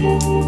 you